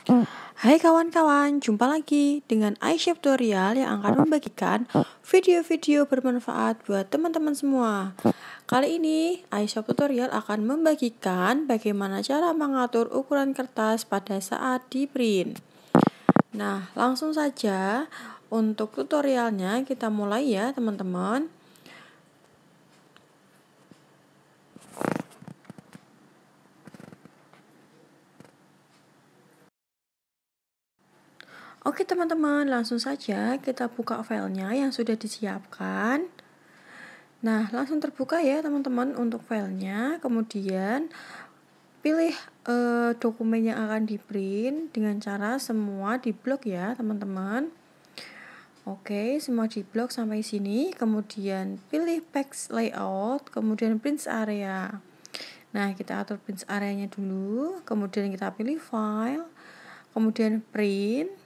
Hai kawan-kawan, jumpa lagi dengan Aisyah Tutorial yang akan membagikan video-video bermanfaat buat teman-teman semua. Kali ini Aisyah Tutorial akan membagikan bagaimana cara mengatur ukuran kertas pada saat di print. Nah, langsung saja untuk tutorialnya kita mulai ya teman-teman. Oke teman-teman, langsung saja kita buka filenya yang sudah disiapkan. Nah, langsung terbuka ya teman-teman untuk filenya. Kemudian pilih eh, dokumen yang akan di print dengan cara semua di blok ya teman-teman. Oke, semua di blok sampai sini. Kemudian pilih page layout, kemudian print area. Nah, kita atur print areanya dulu. Kemudian kita pilih file, kemudian print.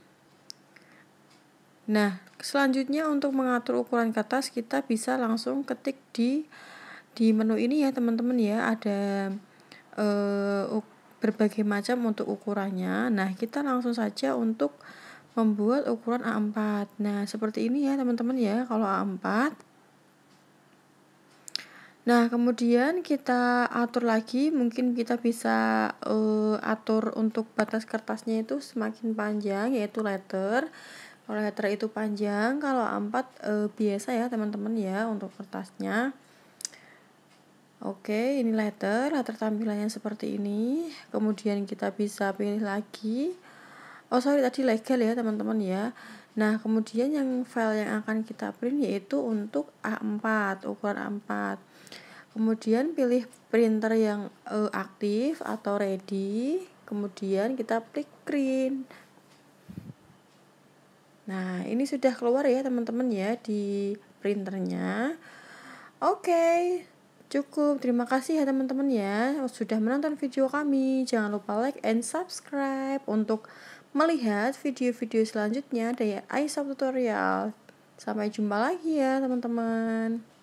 Nah, selanjutnya untuk mengatur ukuran kertas kita bisa langsung ketik di di menu ini ya teman-teman ya ada uh, berbagai macam untuk ukurannya. Nah, kita langsung saja untuk membuat ukuran A4. Nah, seperti ini ya teman-teman ya kalau A4. Nah, kemudian kita atur lagi, mungkin kita bisa uh, atur untuk batas kertasnya itu semakin panjang yaitu letter. Kalau letter itu panjang, kalau A4 e, biasa ya teman-teman ya untuk kertasnya. Oke, ini letter, letter tampilannya seperti ini. Kemudian kita bisa pilih lagi. Oh sorry tadi legal ya teman-teman ya. Nah kemudian yang file yang akan kita print yaitu untuk A4, ukuran A4. Kemudian pilih printer yang e, aktif atau ready. Kemudian kita klik print. Nah, ini sudah keluar ya teman-teman ya di printernya. Oke, cukup. Terima kasih ya teman-teman ya sudah menonton video kami. Jangan lupa like and subscribe untuk melihat video-video selanjutnya dari Aisyah Tutorial. Sampai jumpa lagi ya teman-teman.